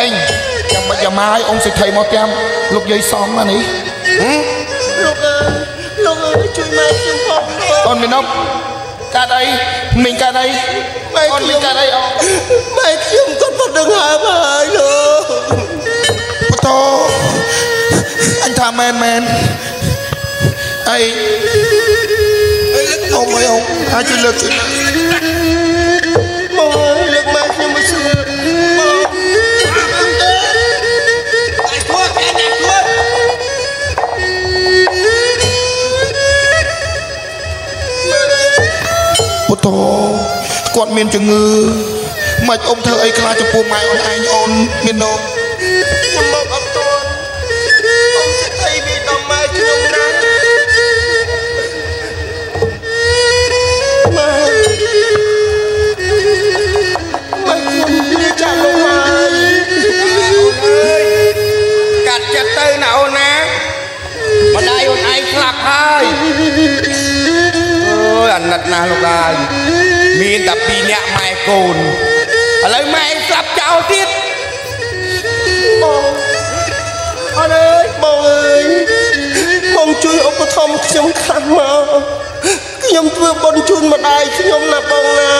ឯងចាំមិនយ៉ាម៉ាឲ្យអ៊ំសេដ្ឋីមកតាមលោកយាយសំណានេះលោកអើយលោកអើយជួយម៉ែខ្ញុំផងលោកអូនមីនុបកាត់អីមីងកាត់អីម៉ែអូនមីខ្ញុំងកាត់អីអូនម៉ែខ្ញុំគាត់មិនដឹងហើមហើយលោកបតោអញថាមែនមែនអីអ៊ំអីអ៊ំអាចជួយលើកជួយ តោគាត់មានជំងឺមិនអ៊ំធ្វើអីខ្លាចចំពោះម៉ែអូនឯងអូនមាននោមខ្ញុំមកអត់ទាន់អ៊ំសិទ្ធិវាដល់ម៉ែខ្ញុំណាម៉ែម៉ែខ្ញុំលាចាក់លោកហើយកាត់ចិត្តទៅណាអូនណាម្ដាយអូនឯងស្លាប់ហើយ អូយអាណិតណាស់លោកអើយមានតែពីរនាក់ម៉ែកូនឥឡូវម៉ែឯងស្លាប់ចោលទៀតបងអរអើយបងអើយបងជួយឧបត្ថម្ភខ្ញុំខ្លះមកខ្ញុំធ្វើបុណ្យជូនម្ដាយខ្ញុំណាបងណា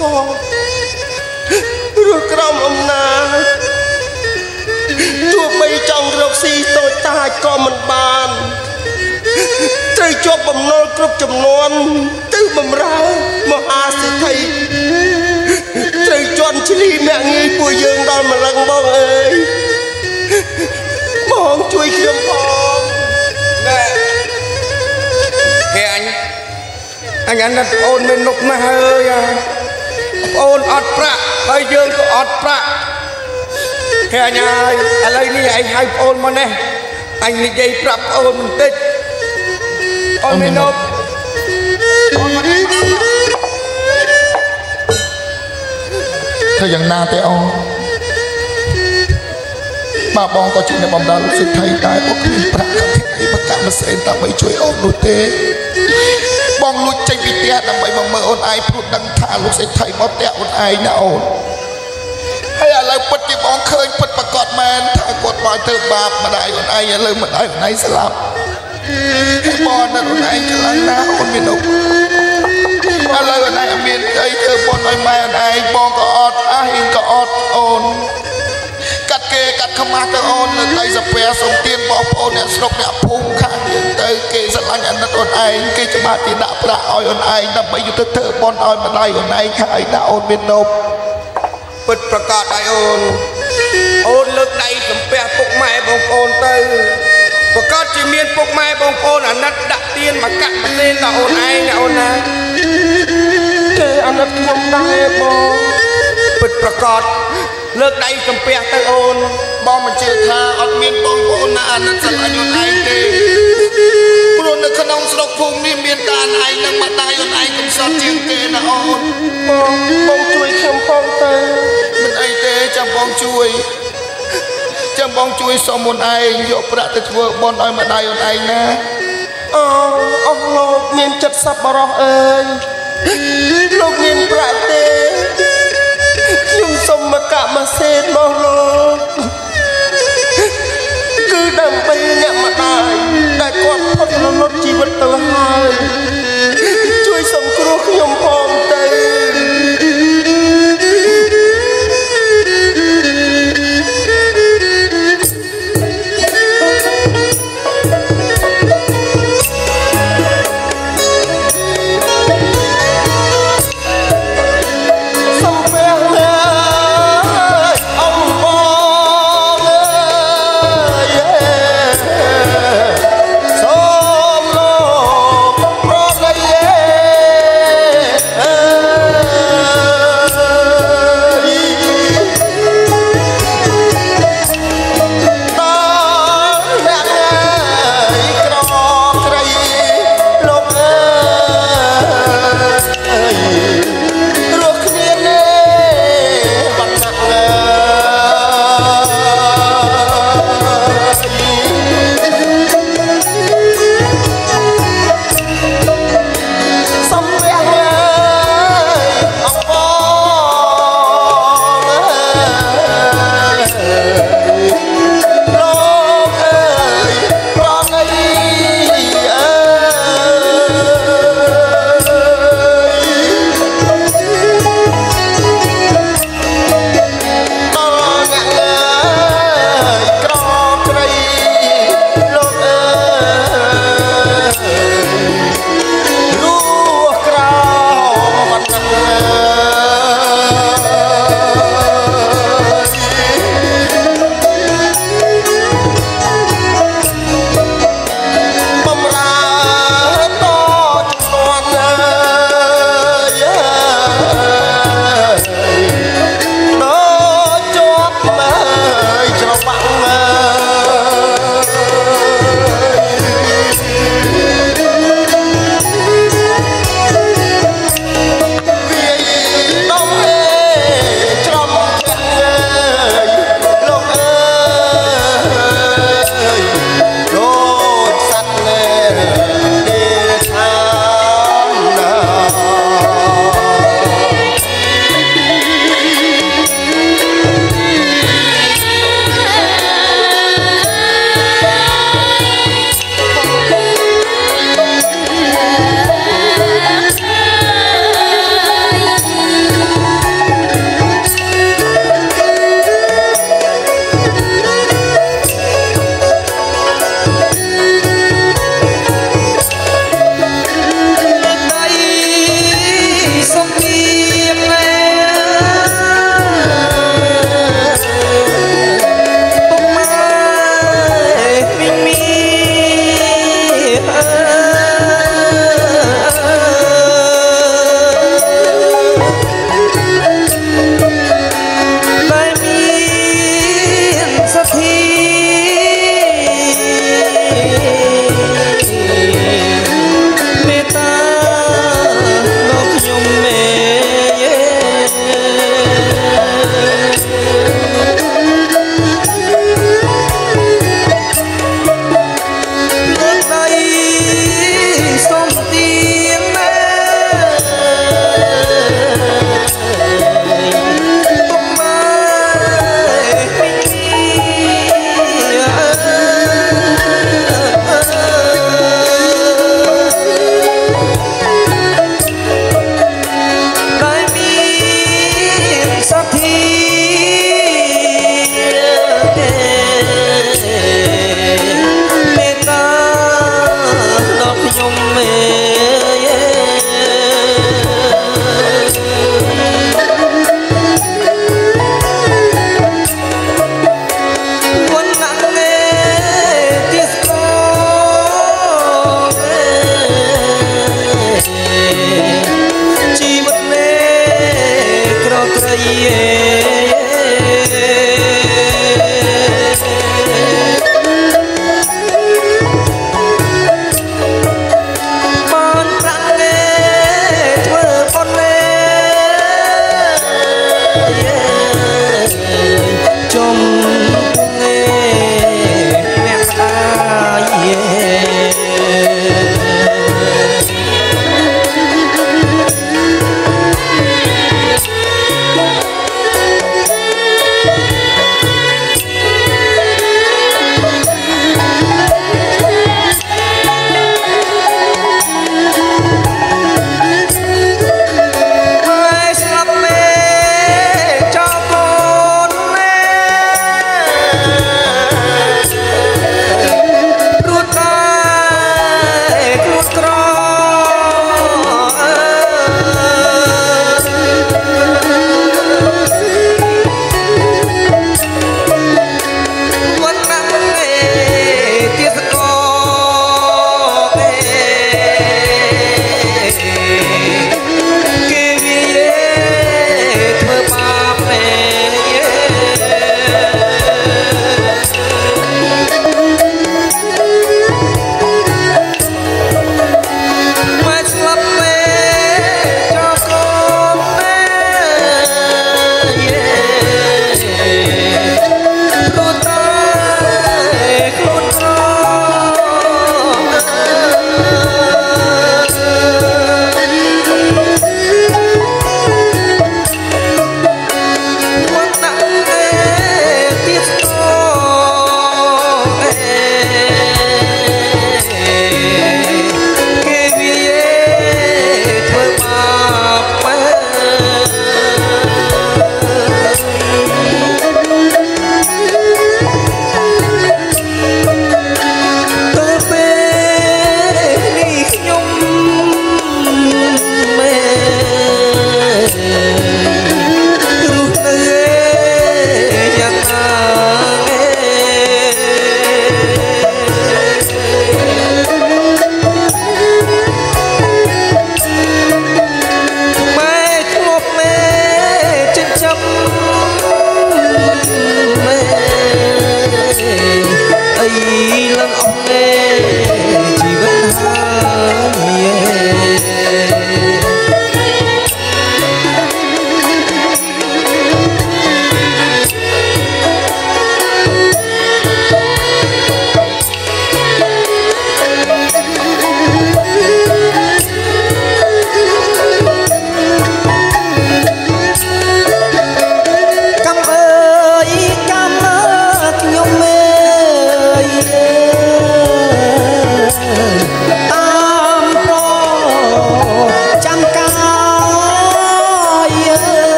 កលរស់ក្រោមអំណាចទោះបីចង់រកស៊ីតូចតាចក៏មិនបានត្រូវជាប់បំណុលគ្រប់ចំនួនទៅបំរើមហាសេដ្ឋីត្រូវជន់ឈ្លីមាក់ងាយពួកយើងដល់ម្លឹងបងអើយបងជួយខ្ញុំផងណែគេអញអញអាណិតប្អូនមាននុកណាស់ហើយអា ប្អូនអត់ប្រាក់ហើយយើងក៏អត់ប្រាក់គេអញហើយឥឡូវនេះឯងហៅប្អូនមកនេះអញនិយាយប្រាប់ប្អូនបន្តិចអូនមាននុកធ្វើយ៉ាងណាទេអូនបាទបងក៏ជាអ្នកបំរើលោកសិទ្ធិដែរបងគ្មានប្រាក់កម្មវិធីបកកម្មសេនដើម្បីជួយអូននោះទេបងលួចចេញ ពីផ្ទះដើម្បីមកមើលអូនឯងព្រោះដឹងថាលោកសេដ្ឋីមកផ្ទះអូនឯងណាអូនហើយឥឡូវពិតជាបងឃើញពិតប្រកបមែនថាគាត់បានធ្វើបាបម្ដាយអូនឯងឥឡូវម្ដាយអូនឯងស្លាប់បងនៅអូនឯងខ្លាំងណាស់អូនមាននោះឥឡូវអូនឯងអត់មានអីធ្វើបុណ្យឲ្យម៉ែអូនឯងបងក៏អត់អះហ៊ីងក៏ ខ្មាស់ទៅអូននៅដីសាពះសុំទានបងប្អូនអ្នកស្រុកអ្នកភូមិខាងយើងទៅគេស្រឡាញ់អាណិតអូនឯងគេច្បាស់ទីដាក់ប្រាក់ឲ្យអូនឯងដើម្បីយកទៅធ្វើបុណ្យឲ្យម្ដាយអូនឯងហើយណាអូនមាននប់ពិតប្រកបហើយអូនអូនលើកដៃសំពះពុកម៉ែបងប្អូនទៅប្រកាសជាមានពុកម៉ែបងប្អូនអាណិតដាក់ទៀនមកកាក់ប្រទេសដល់អូនឯងណាអូនណាគេអាណិតខ្ញុំដែរបងពិតប្រកប លើកដៃសំពះទៅអូន បងមិនជឿថាអត់មានបងប្អូនណាអាណិតស្រឡាញ់អូនឯងទេព្រោះនៅក្នុងស្រុកភូមិនេះមានតែឯងនិងម្ដាយអូនឯងកំសត់ជាងគេណាអូនបងបងជួយខ្ញុំផងទៅមិនអីទេចាំបងជួយចាំបងជួយសុំអូនឯងយកប្រាក់ទៅធ្វើបុណ្យឲ្យម្ដាយអូនឯងណាអូអស់លោកមានចិត្តសប្បុរសអើយលោកមានប្រាក់ទេខ្ញុំ សុំមកកាក់ម៉ាសេនមកលោកគឺដើម្បីអ្នកម្ដាយដែលគាត់ផុតរលត់ជីវិតទៅហើយជួយសង្គ្រោះខ្ញុំផង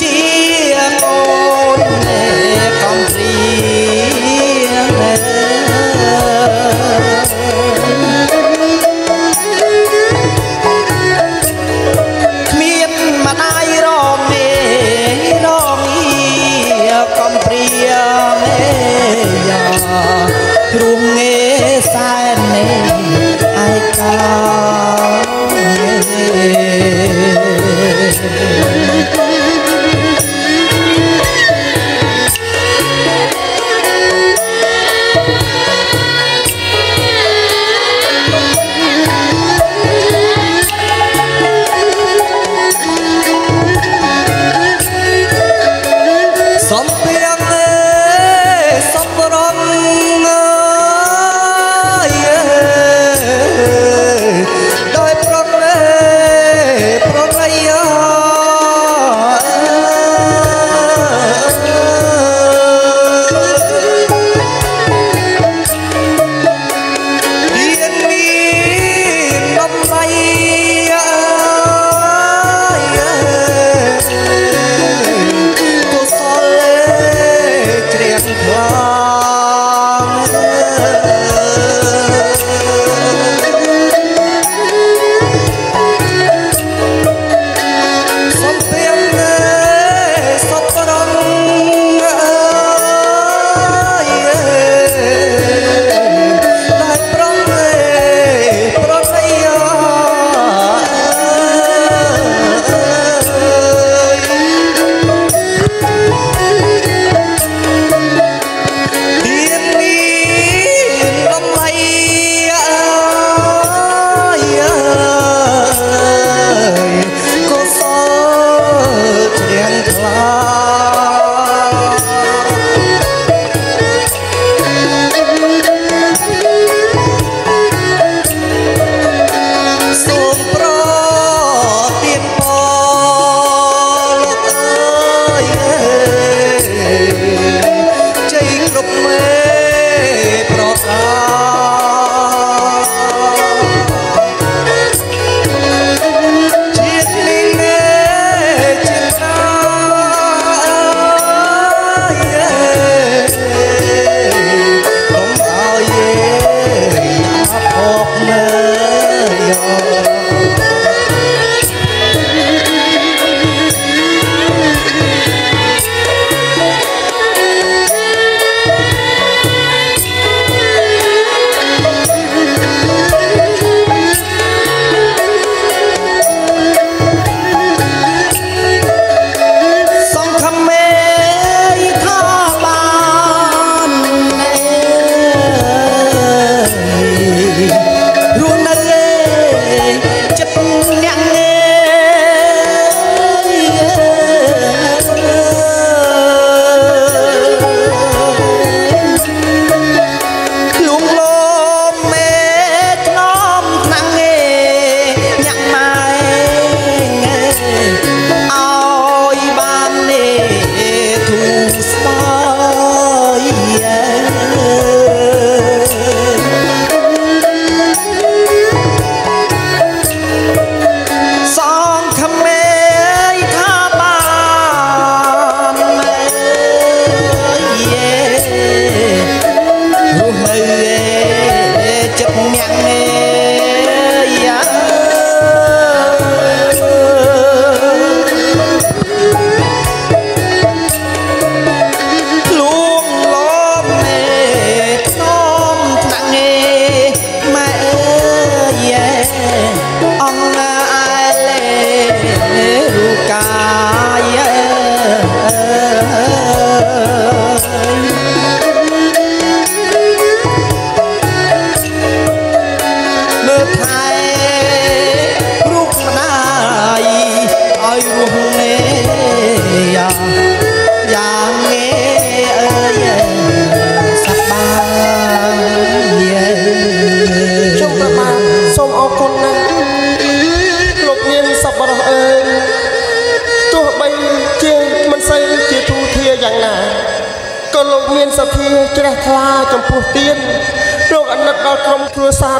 ជាកូននេ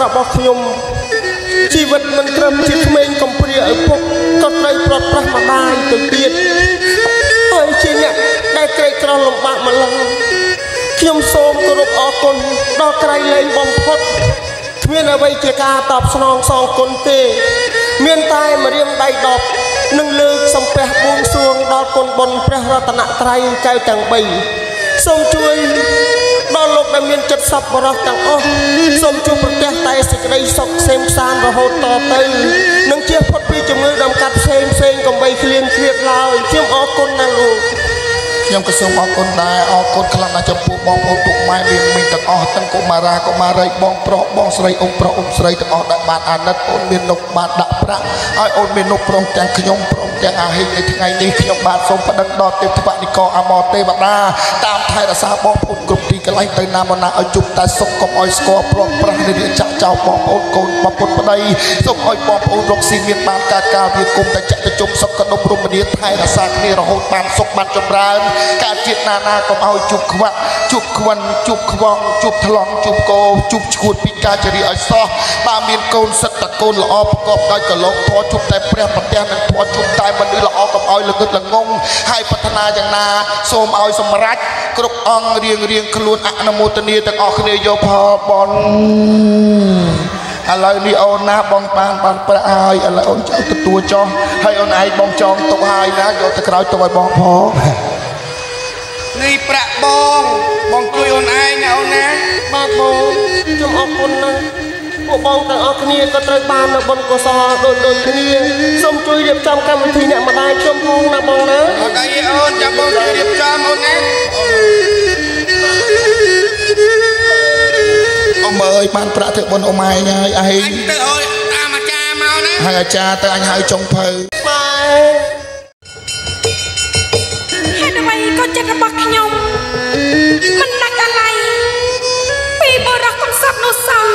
រួសាររបស់ខ្ញុំជីវិតមិនត្រឹមជាក្មេងកំព្រាឪពុកក៏ត្រូវប្រត់ប្រាស់ម្ដាយទៅទៀតហើយជាអ្នកដែលក្រីក្រលំបាកម្ល៉េះខ្ញុំសូមគោរពអរគុណដល់ក្រៃលែងបំផុតគ្មានអ្វីជាការតបស្នងសងគុណទេ មានតែម្រាមដៃដប់និងលើកសំពះបួងសួងដល់គុណបុណ្យព្រះរតនត្រ័យកៅទាំង3សូមជួយ ដល់លោកដែលមានចិត្តសប្បុរសទាំងអស់សូមជួបប្រទះតែសេចក្តីសុខសេមសានរហូតតទៅនិងជៀសផុតពីជំងឺដំកាត់ផ្សេងផ្សេងកំបីឃ្លៀងឃ្លាតឡើយខ្ញុំអរគុណណាស់លោកខ្ញុំក៏សូមអរគុណដែរអរគុណខ្លាំងណាស់ចំពោះបងប្អូនពុកម៉ែមានមីងទាំងអស់ទាំងកុមារាកុមារីបងប្រុសបងស្រីអ៊ំប្រុសអ៊ំស្រីទាំងអស់ដែល បានអាណិតអូនមាននុកបានដាក់ប្រាក់ហើយអូនមាននុកព្រមទាំងខ្ញុំព្រមទាំងអាហិងនៅថ្ងៃនេះខ្ញុំបាទសូមប្តឹងដល់ទេពធនិកអមរទេវតាតាមថែរក្សាបងប្អូនគ្រប់ទីកន្លែងទៅណាមកណាឲ្យជុំតែសុខកុំឲ្យស្គាល់ព្រមប្រាស់នៃរាចាក់ចោលបងប្អូនកូនបងប្អូនប្តីសូមឲ្យបងប្អូនរកស៊ីមានបានការការវាគុំតែចាក់ទៅជុំសុខកណ្ដុំរមនាថែរក្សាគ្នារហូតបានសុខបានចម្រើនការជាតិណាណាកុំឲ្យជួបខ្វាក់ជួបខ្វិនជួបខ្វងជួបថ្លង់ជួបកោជួបឈួតពីការជរាឲ្យសោះបើមានកូនសិតតកូនល្អប្រកបដោយកលងធម៌ជួបតែព្រះប្រទះនិងធម៌ជួបតែមនុស្សល្អកុំឲ្យល្ងឹតល្ងងហើយប្រាថ្នាយ៉ាងណា សូមឲ្យសម្រេចគ្រប់អង្គរៀងរៀងខ្លួនអនុមោទនាទាំងអស់គ្នាយកផលបន់ឥឡូវនេះអូនណាបងបានបានប្រាក់ហើយឥឡូវអូនចៅទទួលចោះហើយអូនឯងបងចងទុកហើយណាយកទៅក្រោយទុកឲ្យបងផងនេះប្រាក់បងបងជួយអូនឯងណាអូនណាបាទបងខ្ញុំអរគុណណាស់ ពួកបងទាំងអស់គ្នាក៏ត្រូវបាននៅបុណ្យកុសលដូចដូចគ្នាសូមជួយរៀបចំកម្មវិធីអ្នកម្ដាយខ្ញុំផងណាបងណាអត់អីទេអូនចាំបងជួយរៀបចំអូនណាអ៊ំអើយបានប្រាក់ធ្វើបុណ្យអ៊ំឯងហើយអីអញទៅអើយតាមអាចារ្យមកណាហើយអាចារ្យទៅអញហៅចុងភៅម៉ែហេតុអ្វីក៏ចិត្តរបស់ខ្ញុំមិនដាច់អាឡ័យពីបរោះកំសត់នោះសោះ